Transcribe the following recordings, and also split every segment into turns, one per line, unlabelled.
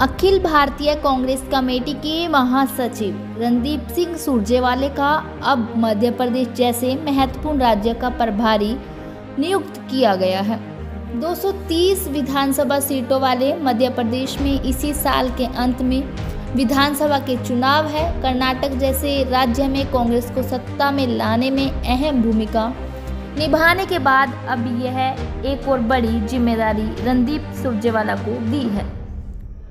Akhil Bharatiya Congress committee के महासचिव रणदीप सिंह सुरजेवाले का अब मध्य प्रदेश जैसे महत्वपूर्ण राज्य का प्रभारी नियुक्त किया गया है। 230 विधानसभा सीटों वाले मध्य प्रदेश में इसी साल के अंत में विधानसभा के चुनाव है। कर्नाटक जैसे राज्य में कांग्रेस को सत्ता में लाने में अहम भूमिका निभाने के बाद अब यह एक और बड़ी ज़िम्मेदारी रणदीप सुरजेवाला को दी है।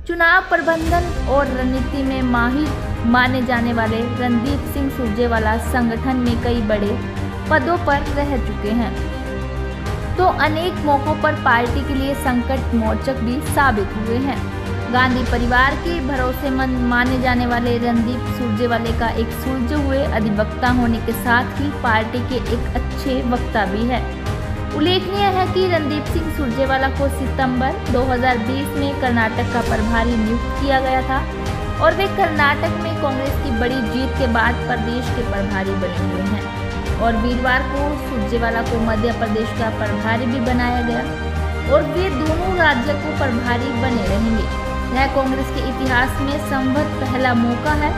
चुनाव प्रबंधन और रणनीति में माहिर माने जाने वाले रणदीप सिंह सुरजेवाला संगठन में कई बड़े पदों पर रह चुके हैं। तो अनेक मौकों पर पार्टी के लिए संकट मोचक भी साबित हुए हैं। गांधी परिवार के भरोसेमंद माने जाने वाले रणदीप सुरजेवाले का एक सुलझे हुए अधिवक्ता होने के साथ ही पार्टी के एक अच्छे वक्ता भी है। उल्लेखनीय है कि रणदीप सिंह सुरजेवाला को सितंबर 2020 में कर्नाटक का प्रभारी नियुक्त किया गया था और वे कर्नाटक में कांग्रेस की बड़ी जीत के बाद प्रदेश के प्रभारी बने हुए हैं। और वीरवार को सुरजेवाला को मध्य प्रदेश का प्रभारी भी बनाया गया और वे दोनों राज्य को प्रभारी बने रहेंगे। यह कांग्रेस के इतिहास में संभव पहला मौका है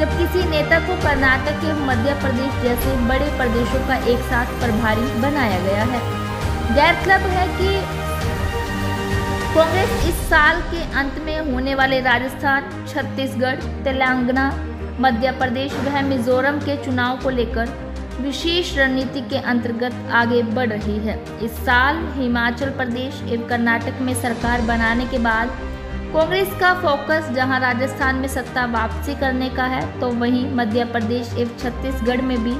जब किसी नेता को कर्नाटक के मध्य प्रदेश जैसे बड़े प्रदेशों का एक साथ प्रभारी बनाया गया है। गैरतलब है कि कांग्रेस इस साल के अंत में होने वाले राजस्थान, छत्तीसगढ़, तेलंगाना, मध्य प्रदेश व मिजोरम के चुनाव को लेकर विशेष रणनीति के अंतर्गत आगे बढ़ रही है। इस साल हिमाचल प्रदेश एवं कर्नाटक में सरकार बनाने के बाद कांग्रेस का फोकस जहाँ राजस्थान में सत्ता वापसी करने का है तो वहीं मध्य प्रदेश एवं छत्तीसगढ़ में भी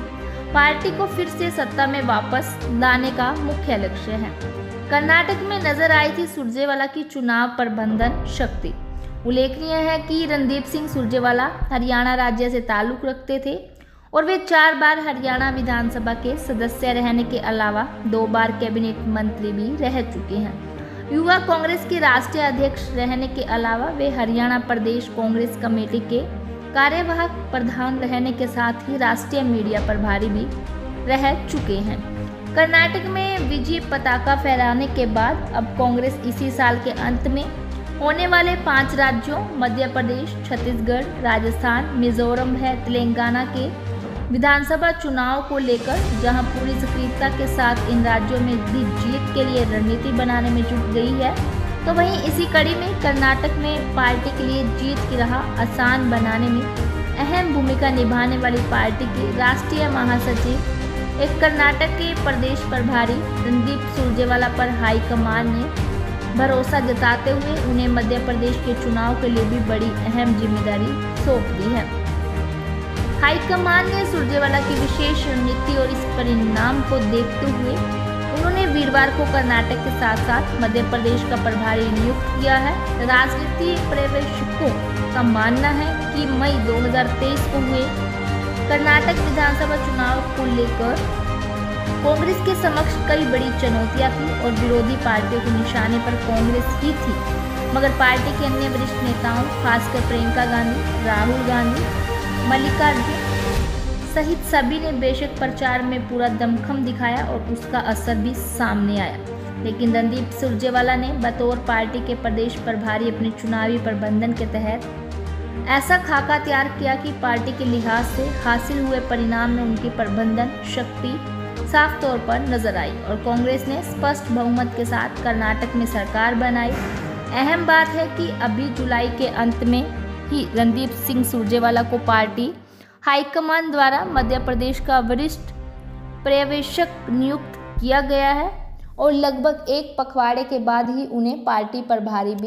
पार्टी को फिर से सत्ता में वापस लाने का मुख्य लक्ष्य है। कर्नाटक में नज़र आई थी सुरजेवाला की चुनाव प्रबंधन शक्ति। उल्लेखनीय है कि रणदीप सिंह सुरजेवाला हरियाणा राज्य से ताल्लुक रखते थे और वे चार बार हरियाणा विधानसभा के सदस्य रहने के अलावा दो बार कैबिनेट मंत्री भी रह चुके हैं। युवा कांग्रेस के राष्ट्रीय अध्यक्ष रहने के अलावा वे हरियाणा प्रदेश कांग्रेस कमेटी के कार्यवाहक, प्रधान रहने के साथ ही राष्ट्रीय मीडिया प्रभारी भी रह चुके हैं। कर्नाटक में विजय पताका फहराने के बाद अब कांग्रेस इसी साल के अंत में होने वाले पाँच राज्यों, मध्य प्रदेश, छत्तीसगढ़, राजस्थान, मिजोरम है, तेलंगाना के विधानसभा चुनाव को लेकर, जहाँ पूरी सक्रियता के साथ इन राज्यों में जीत के लिए रणनीति बनाने में जुट गई है तो वहीं इसी कड़ी में कर्नाटक में पार्टी के लिए जीत की राह आसान बनाने में अहम भूमिका निभाने वाली पार्टी के राष्ट्रीय महासचिव, एक कर्नाटक के प्रदेश प्रभारी रणदीप सुरजेवाला पर हाईकमान ने भरोसा जताते हुए उन्हें मध्य प्रदेश के चुनाव के लिए भी बड़ी अहम ज़िम्मेदारी सौंप दी है। हाईकमान ने सुरजेवाला की विशेष रणनीति और इस परिणाम को देखते हुए उन्होंने वीरवार को कर्नाटक के साथ साथ मध्य प्रदेश का प्रभारी नियुक्त किया है। राजनीति पर्यवेक्षकों का मानना है कि मई 2023 को हुए कर्नाटक विधानसभा चुनाव को लेकर कांग्रेस के समक्ष कई बड़ी चुनौतियाँ थी और विरोधी पार्टियों के निशाने पर कांग्रेस ही थी। मगर पार्टी के अन्य वरिष्ठ नेताओं, खासकर प्रियंका गांधी, राहुल गांधी मल्लिकार्जुन सहित सभी ने बेशक प्रचार में पूरा दमखम दिखाया और उसका असर भी सामने आया। लेकिन रणदीप सुरजेवाला ने बतौर पार्टी के प्रदेश प्रभारी अपने चुनावी प्रबंधन के तहत ऐसा खाका तैयार किया कि पार्टी के लिहाज से हासिल हुए परिणाम में उनकी प्रबंधन शक्ति साफ़ तौर पर नज़र आई और कांग्रेस ने स्पष्ट बहुमत के साथ कर्नाटक में सरकार बनाई। अहम बात है कि अभी जुलाई के अंत में ही रणदीप सिंह सुरजेवाला को पार्टी। हाईकमान द्वारा मध्य प्रदेश का वरिष्ठ पर्यवेक्षक नियुक्त किया गया है और लगभग एक पखवाड़े के बाद ही उन्हें पार्टी प्रभारी भी